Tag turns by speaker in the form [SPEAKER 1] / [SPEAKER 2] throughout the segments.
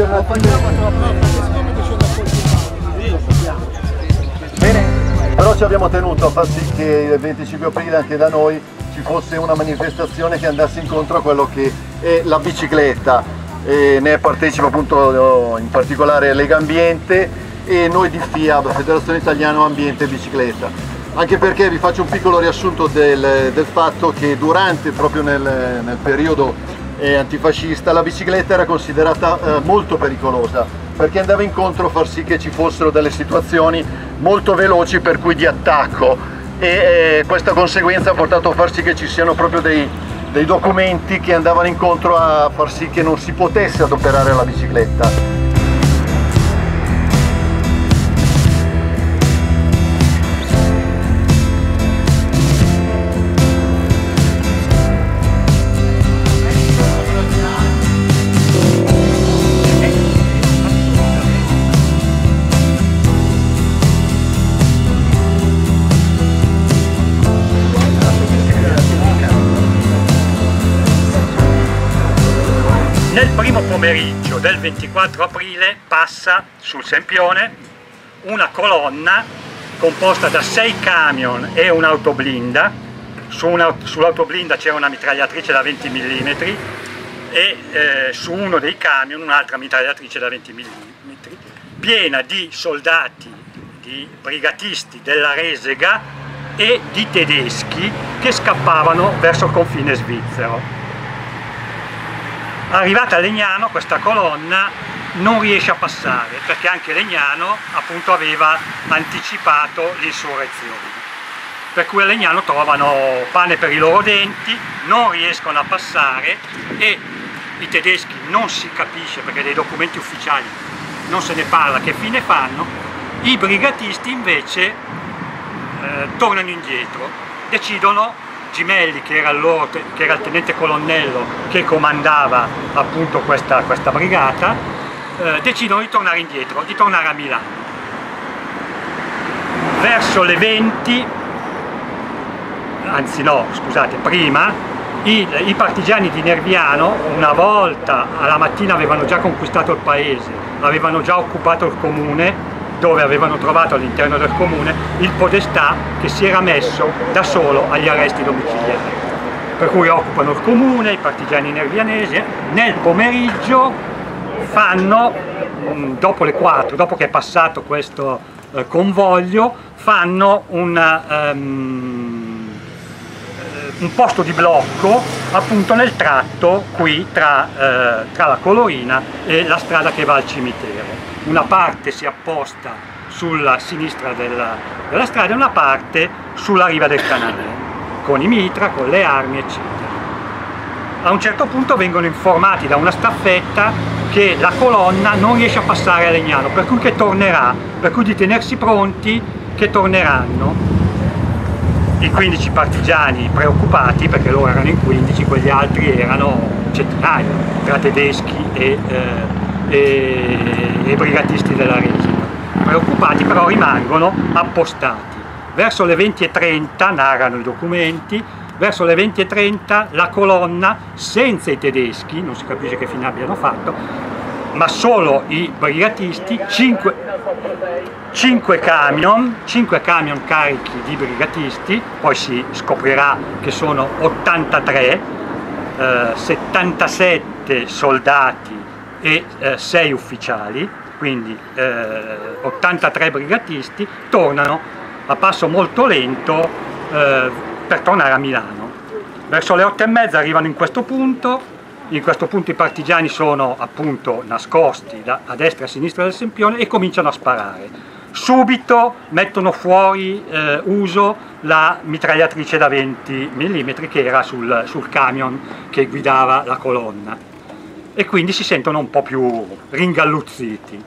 [SPEAKER 1] giornata. Bene, però ci abbiamo tenuto a far sì che il 25 aprile anche da noi ci fosse una manifestazione che andasse incontro a quello che è la bicicletta. E ne partecipa appunto eh, in particolare Lega Ambiente e noi di FIAB, Federazione Italiana Ambiente e Bicicletta anche perché vi faccio un piccolo riassunto del, del fatto che durante, proprio nel, nel periodo eh, antifascista, la bicicletta era considerata eh, molto pericolosa perché andava incontro a far sì che ci fossero delle situazioni molto veloci per cui di attacco e eh, questa conseguenza ha portato a far sì che ci siano proprio dei, dei documenti che andavano incontro a far sì che non si potesse adoperare la bicicletta.
[SPEAKER 2] Nel primo pomeriggio del 24 aprile passa sul Sempione una colonna composta da sei camion e un'autoblinda. Su sull'autoblinda c'era una mitragliatrice da 20 mm e eh, su uno dei camion un'altra mitragliatrice da 20 mm, piena di soldati, di brigatisti della Resega e di tedeschi che scappavano verso il confine svizzero. Arrivata a Legnano questa colonna non riesce a passare perché anche Legnano appunto aveva anticipato l'insurrezione. Per cui a Legnano trovano pane per i loro denti, non riescono a passare e i tedeschi non si capisce perché dei documenti ufficiali non se ne parla che fine fanno, i brigatisti invece eh, tornano indietro, decidono Gimelli che era, loro, che era, il tenente colonnello che comandava appunto questa, questa brigata, eh, decidono di tornare indietro, di tornare a Milano. Verso le 20, anzi no, scusate, prima, i, i partigiani di Nerviano una volta alla mattina avevano già conquistato il paese, avevano già occupato il comune dove avevano trovato all'interno del comune il podestà che si era messo da solo agli arresti domiciliari. Per cui occupano il comune, i partigiani nervianesi, nel pomeriggio fanno, mm, dopo le 4, dopo che è passato questo eh, convoglio, fanno una, um, un posto di blocco appunto nel tratto qui tra, eh, tra la Colorina e la strada che va al cimitero una parte si apposta sulla sinistra della, della strada e una parte sulla riva del canale, con i mitra, con le armi, eccetera. A un certo punto vengono informati da una staffetta che la colonna non riesce a passare a Legnano, per cui che tornerà, per cui di tenersi pronti che torneranno. I 15 partigiani preoccupati, perché loro erano in 15, quegli altri erano centinaia, tra tedeschi e eh, e, e brigatisti della Resina. Preoccupati però rimangono appostati. Verso le 20.30 narrano i documenti, verso le 20.30 la colonna senza i tedeschi, non si capisce che fine abbiano fatto, ma solo i brigatisti, 5, 5 camion, 5 camion carichi di brigatisti, poi si scoprirà che sono 83, eh, 77 soldati e eh, 6 ufficiali, quindi eh, 83 brigatisti, tornano a passo molto lento eh, per tornare a Milano. Verso le 8 e mezza arrivano in questo punto, in questo punto i partigiani sono appunto nascosti da, a destra e a sinistra del Sempione e cominciano a sparare. Subito mettono fuori eh, uso la mitragliatrice da 20 mm che era sul, sul camion che guidava la colonna e quindi si sentono un po' più ringalluzziti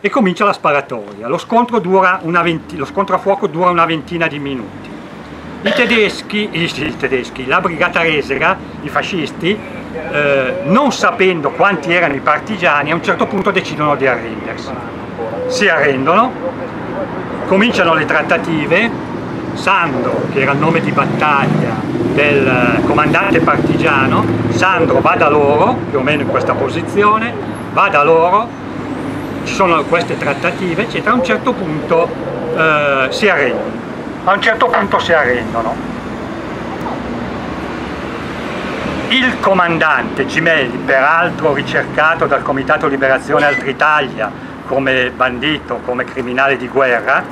[SPEAKER 2] e comincia la sparatoria. Lo scontro, lo scontro a fuoco dura una ventina di minuti. I tedeschi, i, i tedeschi la brigata Resega, i fascisti, eh, non sapendo quanti erano i partigiani, a un certo punto decidono di arrendersi. Si arrendono, cominciano le trattative, Sandro, che era il nome di battaglia del comandante partigiano, Sandro va da loro, più o meno in questa posizione, va da loro, ci sono queste trattative, eccetera, a un certo punto eh, si arrendono. a un certo punto si arrendono. Il comandante Gimelli, peraltro ricercato dal Comitato Liberazione Altritalia come bandito, come criminale di guerra,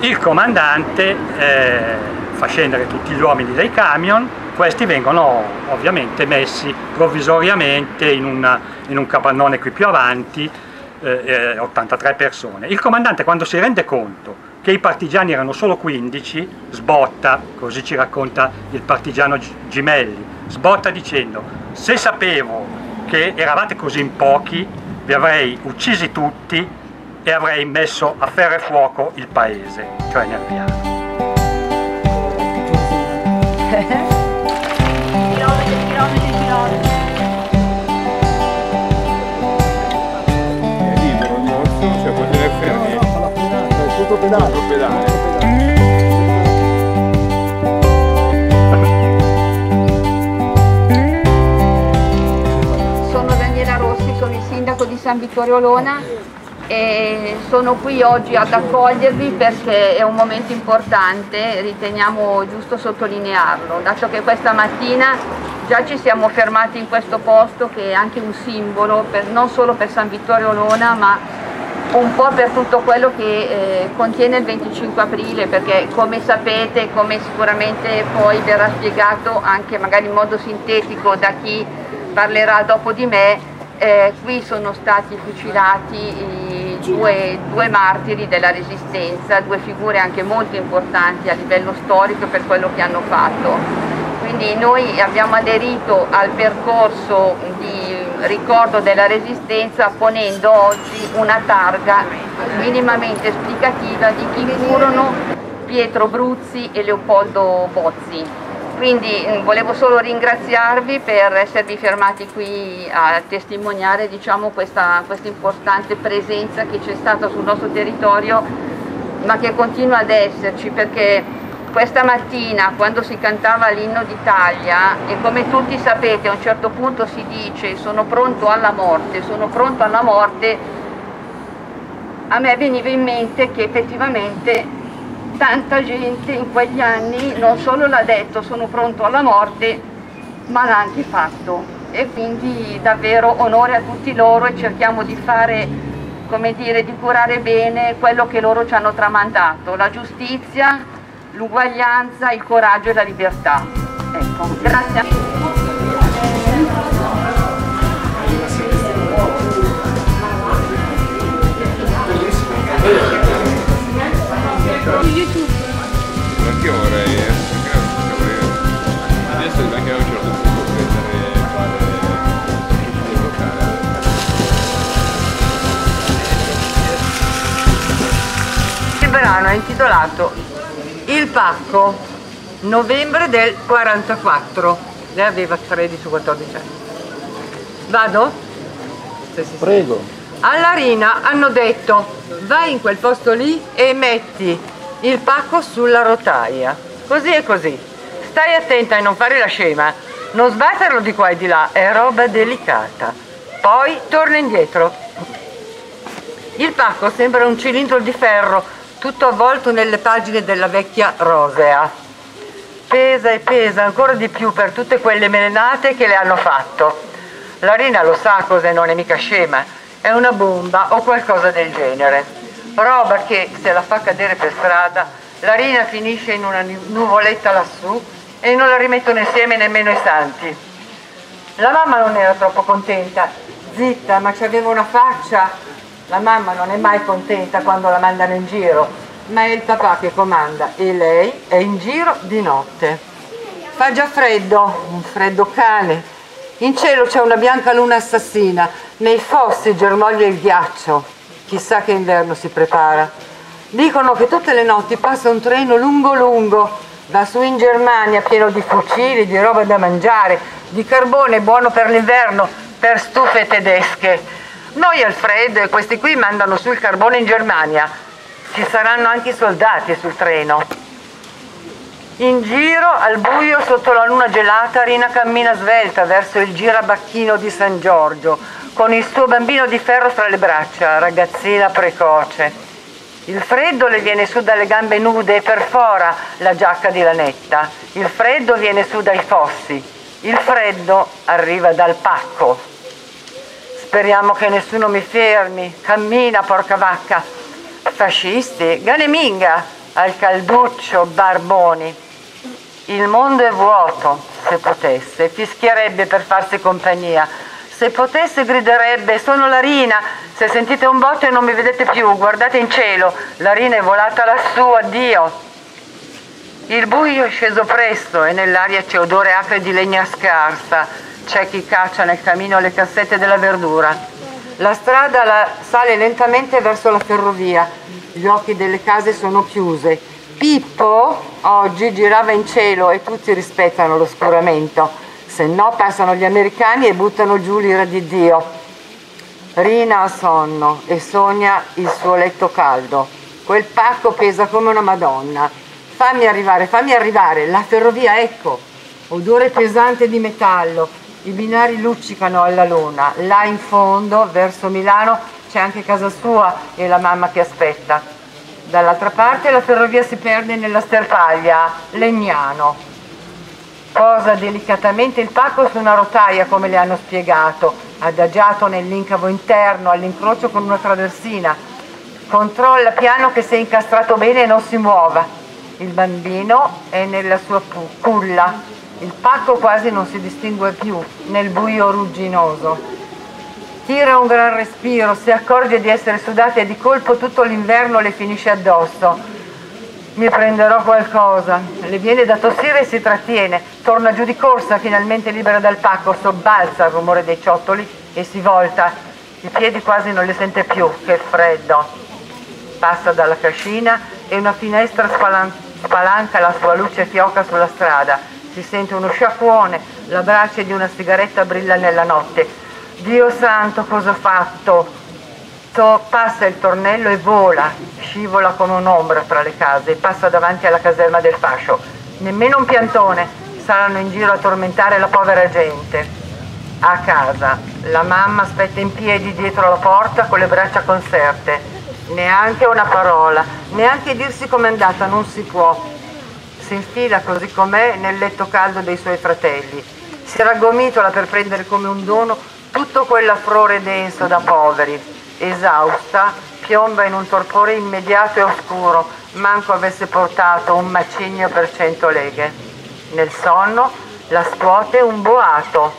[SPEAKER 2] il comandante eh, fa scendere tutti gli uomini dei camion, questi vengono ovviamente messi provvisoriamente in, una, in un capannone qui più avanti, eh, 83 eh, persone. Il comandante quando si rende conto che i partigiani erano solo 15, sbotta, così ci racconta il partigiano Gimelli, sbotta dicendo se sapevo che eravate così in pochi vi avrei uccisi tutti e avrei messo a ferro e fuoco il paese, cioè Nerviano. chilometri,
[SPEAKER 3] è tutto pedale. Tutto pedale.
[SPEAKER 4] San Vittorio Lona e sono qui oggi ad accogliervi perché è un momento importante, riteniamo giusto sottolinearlo, dato che questa mattina già ci siamo fermati in questo posto che è anche un simbolo per, non solo per San Vittorio Lona ma un po' per tutto quello che eh, contiene il 25 aprile perché come sapete, come sicuramente poi verrà spiegato anche magari in modo sintetico da chi parlerà dopo di me, eh, qui sono stati fucilati due, due, martiri della resistenza, due figure anche molto importanti a livello storico per quello che hanno fatto. Quindi noi abbiamo aderito al percorso di ricordo della resistenza ponendo oggi una targa minimamente esplicativa di chi furono Pietro Bruzzi e Leopoldo Bozzi. Quindi eh, volevo solo ringraziarvi per esservi fermati qui a testimoniare diciamo, questa, questa importante presenza che c'è stata sul nostro territorio ma che continua ad esserci perché questa mattina quando si cantava l'inno d'Italia e come tutti sapete a un certo punto si dice sono pronto alla morte, sono pronto alla morte, a me veniva in mente che effettivamente tanta gente in quegli anni non solo l'ha detto sono pronto alla morte, ma l'ha anche fatto. E quindi davvero onore a tutti loro e cerchiamo di fare, come dire, di curare bene quello che loro ci hanno tramandato, la giustizia, l'uguaglianza, il coraggio e la libertà. Ecco, grazie.
[SPEAKER 3] YouTube. Anche io vorrei, adesso anche a un certo punto prendere fare locale.
[SPEAKER 4] Il brano è intitolato Il pacco, novembre del 44. Lei aveva 13 o 14 anni. Vado?
[SPEAKER 1] Prego.
[SPEAKER 4] Alla Rina hanno detto vai in quel posto lì e metti il pacco sulla rotaia. Così e così. Stai attenta a non fare la scema, non sbatterlo di qua e di là, è roba delicata. Poi torna indietro. Il pacco sembra un cilindro di ferro, tutto avvolto nelle pagine della vecchia rosea. Pesa e pesa ancora di più per tutte quelle melenate che le hanno fatto. La Rina lo sa cos'è, non è mica scema, è una bomba o qualcosa del genere roba che se la fa cadere per strada la rina finisce in una nuvoletta lassù e non la rimettono insieme nemmeno i santi. La mamma non era troppo contenta, zitta, ma c'aveva una faccia. La mamma non è mai contenta quando la mandano in giro, ma è il papà che comanda e lei è in giro di notte. Fa già freddo, un freddo cane. In cielo c'è una bianca luna assassina, nei fossi germoglia il ghiaccio. Chissà che inverno si prepara. Dicono che tutte le notti passa un treno lungo lungo, da su in Germania pieno di fucili, di roba da mangiare, di carbone buono per l'inverno, per stufe tedesche. Noi al freddo e questi qui mandano sul carbone in Germania. Ci saranno anche i soldati sul treno. In giro, al buio, sotto la luna gelata, Rina cammina svelta verso il girabacchino di San Giorgio, con il suo bambino di ferro fra le braccia, ragazzina precoce.
[SPEAKER 5] Il freddo le viene su dalle gambe nude e perfora la giacca di lanetta. Il freddo viene su dai fossi. Il freddo arriva dal pacco. Speriamo che nessuno mi fermi. Cammina, porca vacca. Fascisti, ganeminga, al calduccio, barboni. Il mondo è vuoto, se potesse, fischierebbe per farsi compagnia. Se potesse griderebbe, sono la Rina, se sentite un botto e non mi vedete più, guardate in cielo, la Rina è volata lassù, addio. Il buio è sceso presto e nell'aria c'è odore acre di legna scarsa, c'è chi caccia nel camino le cassette della verdura. La strada la sale lentamente verso la ferrovia, gli occhi delle case sono chiuse, Pippo oggi girava in cielo e tutti rispettano l'oscuramento, se no passano gli americani e buttano giù l'ira di Dio. Rina ha sonno e sogna il suo letto caldo. Quel pacco pesa come una madonna. Fammi arrivare, fammi arrivare, la ferrovia ecco, odore pesante di metallo, i binari luccicano alla luna, là in fondo, verso Milano, c'è anche casa sua e la mamma che aspetta. Dall'altra parte la ferrovia si perde nella sterpaglia, Legnano. Posa delicatamente il pacco su una rotaia come le hanno spiegato, adagiato nell'incavo interno all'incrocio con una traversina. Controlla piano che sia incastrato bene e non si muova. Il bambino è nella sua culla. Il pacco quasi non si distingue più nel buio rugginoso. Tira un gran respiro, si accorge di essere sudata e di colpo tutto l'inverno le finisce addosso. Mi prenderò qualcosa. Le viene da tossire e si trattiene. Torna giù di corsa, finalmente libera dal pacco, sobbalza il rumore dei ciottoli e si volta. I piedi quasi non le sente più, che freddo. Passa dalla cascina e una finestra spalan- spalanca la sua luce fioca sulla strada. Si sente uno sciacquone, la brace di una sigaretta brilla nella notte Dio santo cosa ho fatto? To, passa il tornello e vola, scivola come un'ombra tra le case, passa davanti alla caserma del fascio. Nemmeno un piantone, saranno in giro a tormentare la povera gente. A casa, la mamma aspetta in piedi dietro la porta con le braccia conserte. Neanche una parola, neanche dirsi com'è andata, non si può. Si infila così com'è nel letto caldo dei suoi fratelli. Si raggomitola per prendere come un dono tutto quell'affrore denso da poveri, esausta, piomba in un torpore immediato e oscuro, manco avesse portato un macigno per cento leghe. Nel sonno la scuote un boato,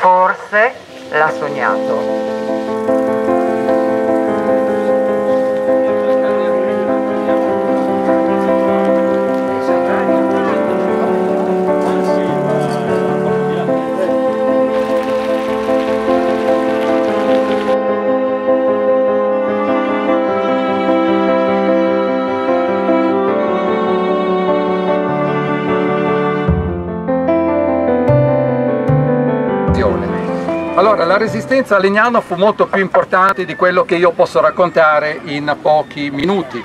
[SPEAKER 5] forse l'ha sognato.
[SPEAKER 6] La resistenza a Legnano fu molto più importante di quello che io posso raccontare in pochi minuti.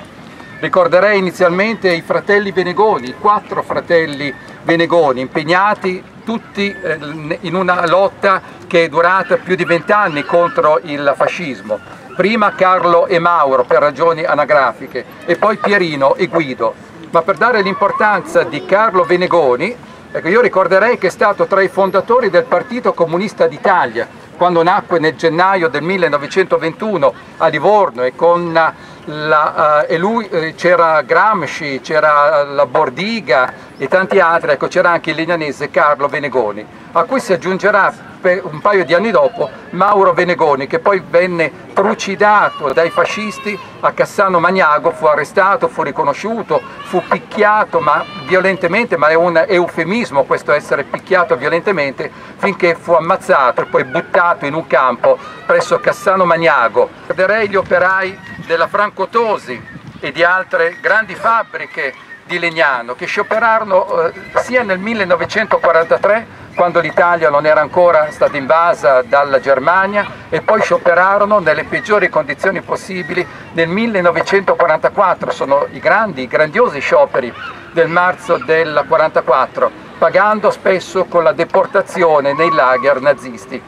[SPEAKER 6] Ricorderei inizialmente i fratelli Venegoni, quattro fratelli Venegoni, impegnati tutti eh, in una lotta che è durata più di vent'anni contro il fascismo. Prima Carlo e Mauro per ragioni anagrafiche e poi Pierino e Guido. Ma per dare l'importanza di Carlo Venegoni Ecco, io ricorderei che è stato tra i fondatori del Partito Comunista d'Italia, quando nacque nel gennaio del 1921 a Livorno e con la, uh, e lui eh, c'era Gramsci, c'era la Bordiga e tanti altri, ecco c'era anche il legnanese Carlo Venegoni, a cui si aggiungerà un paio di anni dopo Mauro Venegoni che poi venne trucidato dai fascisti a Cassano Magnago, fu arrestato, fu riconosciuto, fu picchiato ma violentemente, ma è un eufemismo questo essere picchiato violentemente, finché fu ammazzato e poi buttato in un campo presso Cassano Magnago. Ricorderei gli operai della Franco Tosi e di altre grandi fabbriche di Legnano che scioperarono eh, sia nel 1943 quando l'Italia non era ancora stata invasa dalla Germania e poi scioperarono nelle peggiori condizioni possibili nel 1944, sono i grandi, i grandiosi scioperi del marzo del 1944, pagando spesso con la deportazione nei lager nazisti.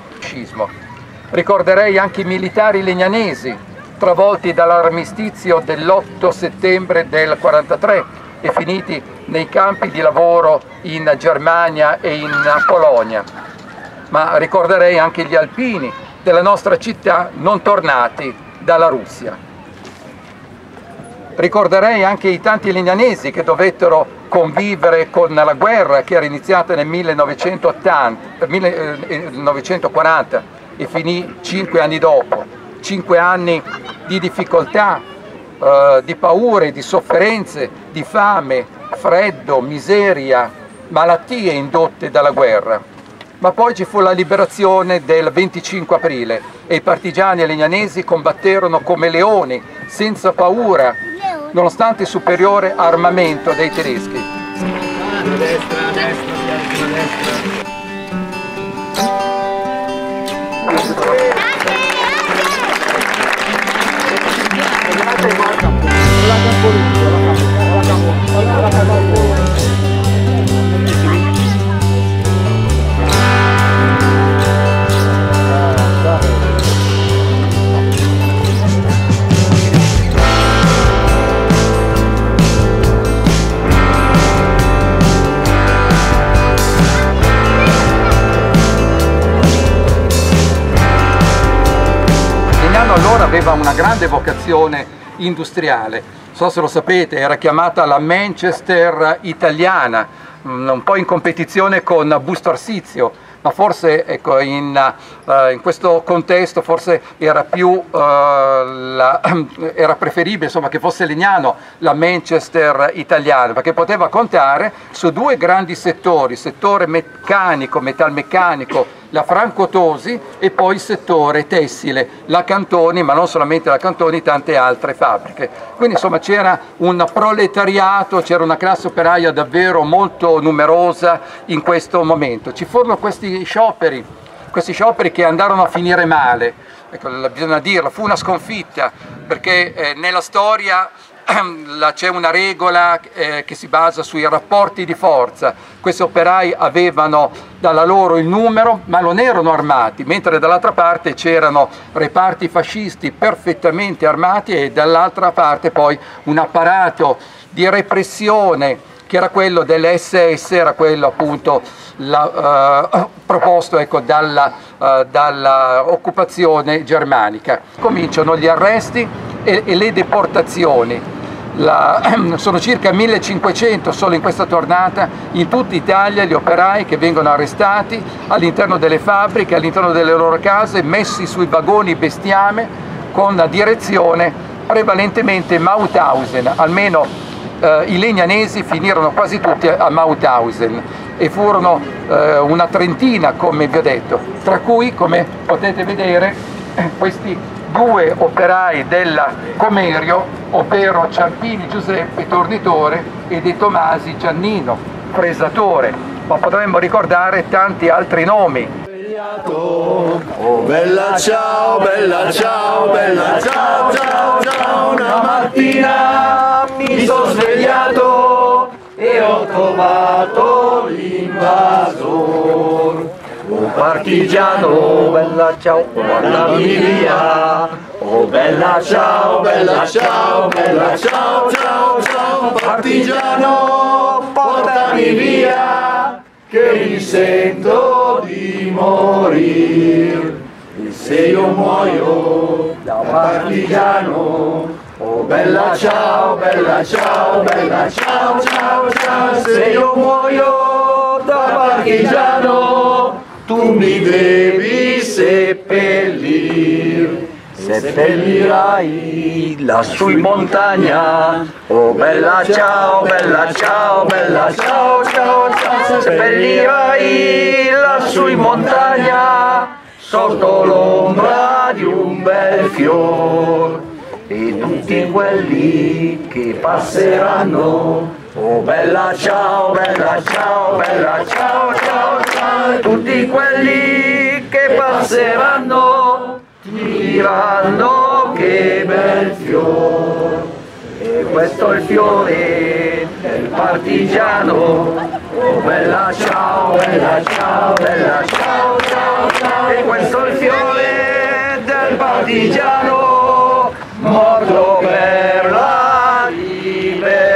[SPEAKER 6] Ricorderei anche i militari legnanesi travolti dall'armistizio dell'8 settembre del 43 e finiti nei campi di lavoro in Germania e in Polonia. Ma ricorderei anche gli alpini della nostra città non tornati dalla Russia. Ricorderei anche i tanti legnanesi che dovettero convivere con la guerra che era iniziata nel 1980, 1940 e finì cinque anni dopo, cinque anni di difficoltà, eh, di paure, di sofferenze, di fame, freddo, miseria, malattie indotte dalla guerra. Ma poi ci fu la liberazione del 25 aprile e i partigiani legnanesi combatterono come leoni, senza paura, nonostante il superiore armamento dei tedeschi.
[SPEAKER 3] destra, destra, destra,
[SPEAKER 6] aveva una grande vocazione industriale, so se lo sapete, era chiamata la Manchester italiana, mm, un po' in competizione con Busto Arsizio, ma forse ecco, in, eh, in questo contesto forse era più eh, la- era preferibile insomma, che fosse Legnano la Manchester italiana, perché poteva contare su due grandi settori, settore meccanico, metalmeccanico, la Franco-Tosi e poi il settore tessile, la Cantoni, ma non solamente la Cantoni, tante altre fabbriche. Quindi insomma c'era un proletariato, c'era una classe operaia davvero molto numerosa in questo momento. Ci furono questi scioperi, questi scioperi che andarono a finire male, ecco, bisogna dirlo, fu una sconfitta perché eh, nella storia c'è una regola eh, che si basa sui rapporti di forza. Questi operai avevano dalla loro il numero, ma non erano armati, mentre dall'altra parte c'erano reparti fascisti perfettamente armati e dall'altra parte poi un apparato di repressione che era quello dell'SS, era quello appunto la- eh, proposto ecco, dalla, eh, dall'occupazione germanica. Cominciano gli arresti e, e le deportazioni. La- sono circa 1500 solo in questa tornata. In tutta Italia gli operai che vengono arrestati all'interno delle fabbriche, all'interno delle loro case, messi sui vagoni bestiame con la direzione prevalentemente Mauthausen, almeno eh, i legnanesi finirono quasi tutti a Mauthausen e furono eh, una trentina come vi ho detto, tra cui come potete vedere questi due operai della Comerio, ovvero Ciampini Giuseppe Tornitore e De Tomasi Giannino, fresatore, ma potremmo ricordare tanti altri nomi.
[SPEAKER 1] Oh bella ciao, bella ciao, bella ciao, ciao, ciao, una mattina mi sono svegliato e ho trovato l'invasor. Partigiano, bella ciao, portami via. Oh bella ciao, bella ciao, bella ciao, ciao, ciao, partigiano, portami via che mi sento di morir. E se io muoio da partigiano, oh bella ciao, bella ciao, bella ciao, ciao, ciao, se io muoio da partigiano, tu mi devi seppellir. Seppellirai lassù in montagna, oh bella ciao, bella ciao, bella ciao, ciao, ciao, seppellirai lassù in montagna, sotto l'ombra di un bel fior, e tutti quelli che passeranno, oh bella ciao, bella ciao, bella ciao, tutti quelli che passeranno, diranno che bel fiore. E questo è il fiore del partigiano, oh bella ciao, bella ciao, bella ciao, ciao, ciao. E questo è il fiore del partigiano,
[SPEAKER 7] morto per la libertà.